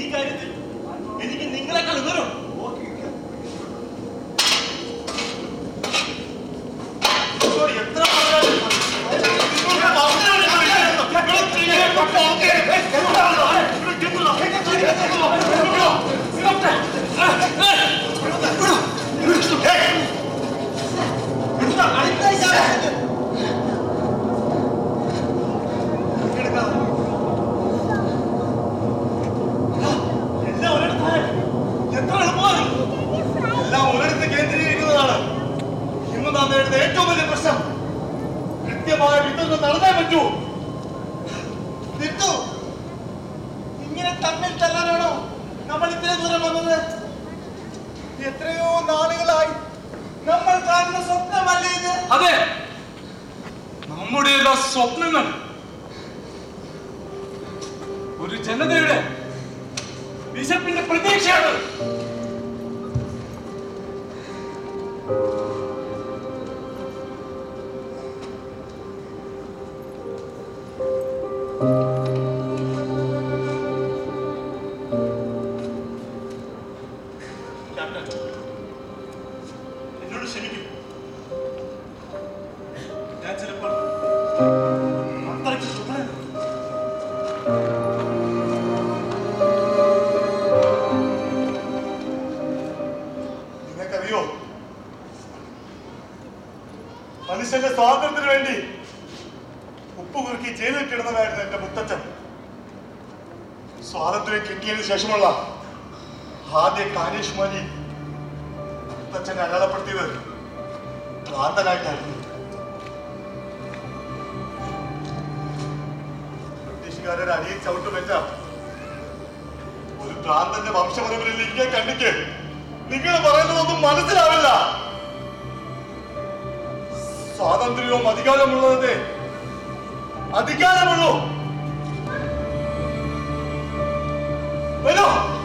ഈ കാര്യത്തിൽ എനിക്ക് നിങ്ങളെക്കാൾ വിവരം ഇന്ന് നാം നേരിടുന്ന ഏറ്റവും വലിയ പ്രശ്നം. കൃത്യമായ വിതരണം നടന്നേ പറ്റൂ. വിട്ടു. ഇങ്ങനെ തമ്മിൽ തല്ലാനാണോ നമ്മൾ ഇത്രയും ദൂരം വന്നത്? എത്രയോ നാളുകളായി നമ്മൾ കാണുന്ന സ്വപ്നമല്ലേ ഇത്? അതെ. നമ്മുടെ സ്വപ്നങ്ങൾ. ഒരു ജനതയുടെ വിശപ്പിന്റെ പ്രതീക്ഷയാണ്. Música ശേഷമുള്ള ആദ്യ കാര്യേഷ്മാരി മുത്തച്ഛനെ അടയാളപ്പെടുത്തിയത് ഭ്രാന്തനായിട്ടായിരുന്നു. ബ്രിട്ടീഷുകാരുടെ അടിയിൽ ചവിട്ട് വെച്ച ഒരു ഭ്രാന്തന്റെ വംശപരമ്പരയിൽ ഇങ്ങനെ കണ്ടിക്ക് നിങ്ങൾ പറയുന്നതൊന്നും മനസ്സിലാവില്ല. സ്വാതന്ത്ര്യവും അധികാരമുള്ളതേ അധികാരമുള്ളൂ. വരൂ ഏയ്!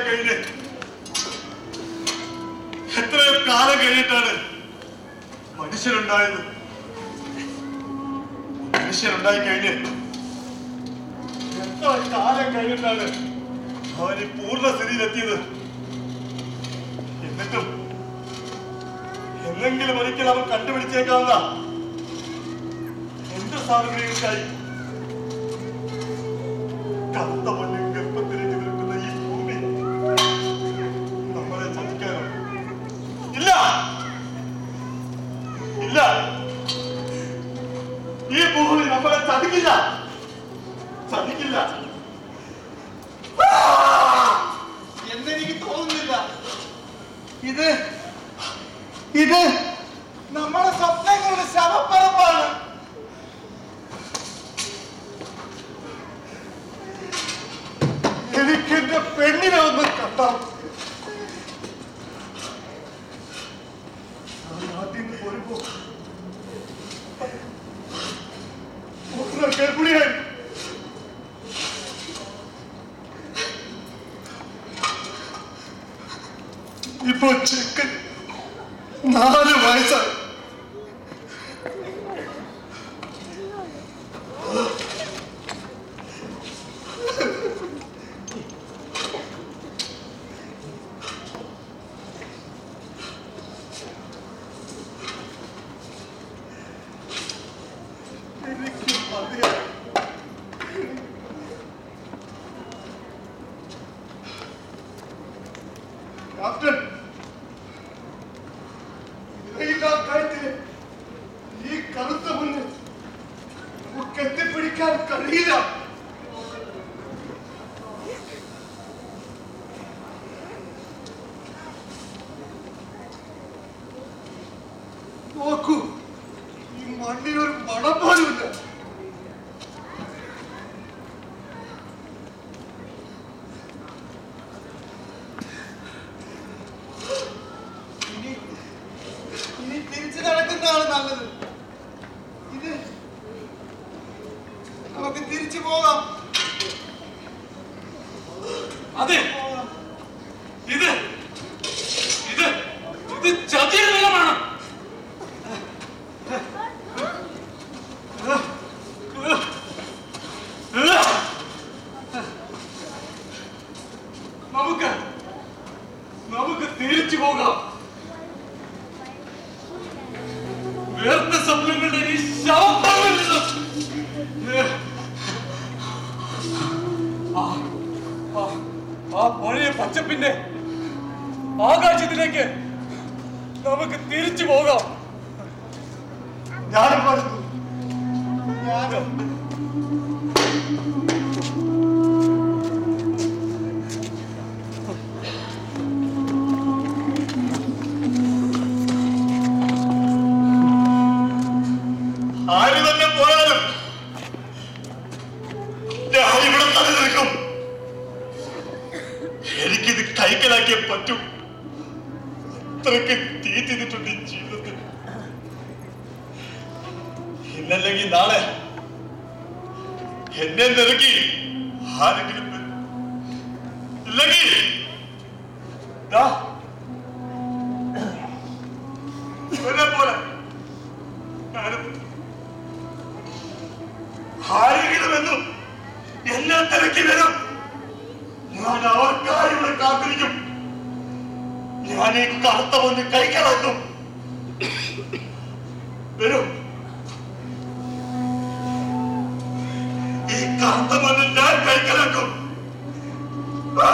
വർഷങ്ങളൊക്കെ കഴിഞ്ഞ്. എത്രയോ കാലം കഴിഞ്ഞിട്ടാണ് മനുഷ്യരുണ്ടായത്. മനുഷ്യരുണ്ടായി കഴിഞ്ഞ്. എത്ര കാലം കഴിഞ്ഞിട്ടാണ് അവന് പൂർണ സ്ഥിതിയിലെത്തിയത്. എന്നിട്ടും എന്നെങ്കിലും ഒരിക്കൽ അവൻ കണ്ടുപിടിച്ചേക്കാവുന്ന എന്ത് സാധനങ്ങൾക്കായി കറുത്ത ഈ ഭൂമി നമ്മളെ ചതിക്കില്ല. ചതിക്കില്ല. എന്നെനിക്ക് തോന്നുന്നില്ല. ഇത് ഇത് 어쨌든 나를 와서 vida നമുക്ക് തിരിച്ചു പോകാം. അതെ ഇത് ഇത് ഇത് ചതിയുടെ നിലമാണ് നമുക്ക് നമുക്ക് തിരിച്ചു പോകാം വേർത്ത സ്വപ്നങ്ങളുടെ ഈ ശവപ്പറമ്പിൽ നിന്ന് ആ ആ- ആ പഴയ പച്ചപ്പിന്റെ ആകാശത്തിലേക്ക് നമുക്ക് തിരിച്ചു പോകാം. ഞാനും പറഞ്ഞു ഞാനും ഇന്നല്ലെങ്കിൽ നാളെ എന്നെ നിറക്കി ആരെങ്കിലും. ഇല്ലെങ്കിൽ തിരക്കി വരും. ഞാൻ അവർക്കായി കാത്തിരിക്കും. ഞാൻ ഈ കറുത്ത വന്ന് കൈകളാക്കും വരും. ഈ കറുത്ത മണ്ണ് ഞാൻ കൈക്കലാക്കും ആ!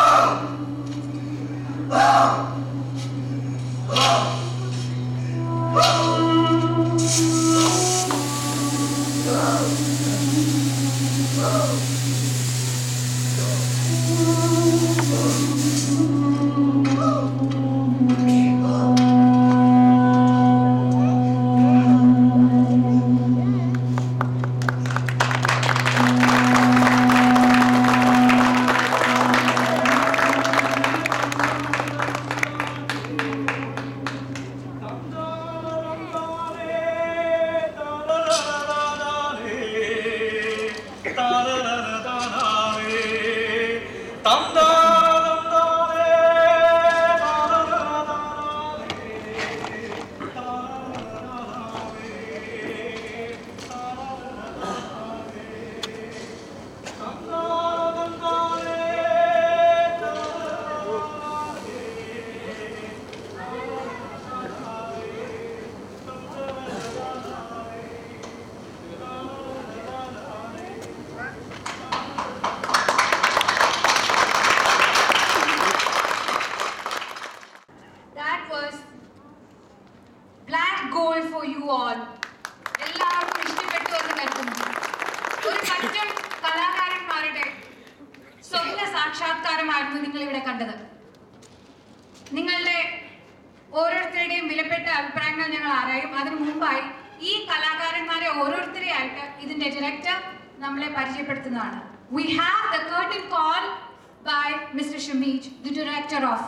Bye Mr. Shameej the director of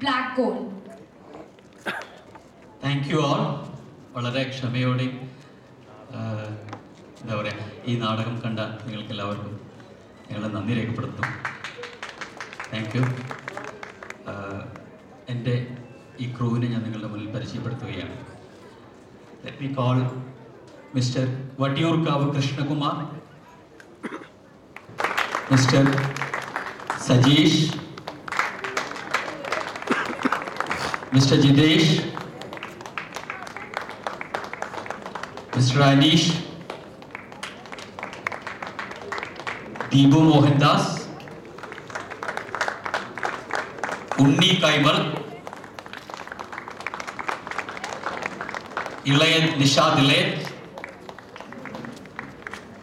Black Gold. Thank you all വളരെ ക്ഷമയോടെ എന്താ പറയുക ഈ നാടകം കണ്ട നിങ്ങൾക്ക് എല്ലാവർക്കും ഞങ്ങളെ നന്ദി രേഖപ്പെടുത്തുന്നു താങ്ക് യു എന്റെ ഈ ക്രൂവിനെ ഞാൻ നിങ്ങളുടെ മുന്നിൽ പരിചയപ്പെടുത്തുകയാണ് let me call mister Vattiyoorkavu Krishnakumar mister Sajish, Mr. Jidesh, Mr. Anish, Deepu Mohandas, Unni Kaimal, Ilayat Nishad Ilayat,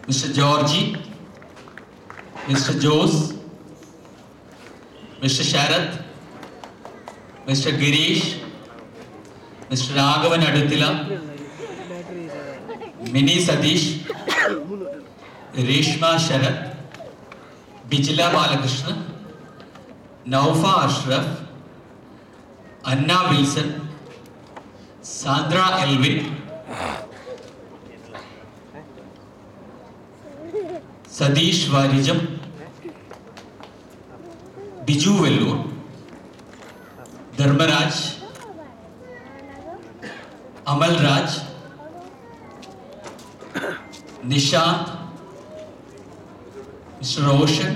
Mr. Georgie, Mr. Jose, mister Sharath mister Girish mister Raghavan Aduthila Mini Satheesh Reshma Sarath Bijila Balakrishnan Noufa Ashraf അന്ന Wilson Sandra Elwyn Satheesh Varijam Biju Vellore Dharmaraj Amalraj Nishant mister रोशन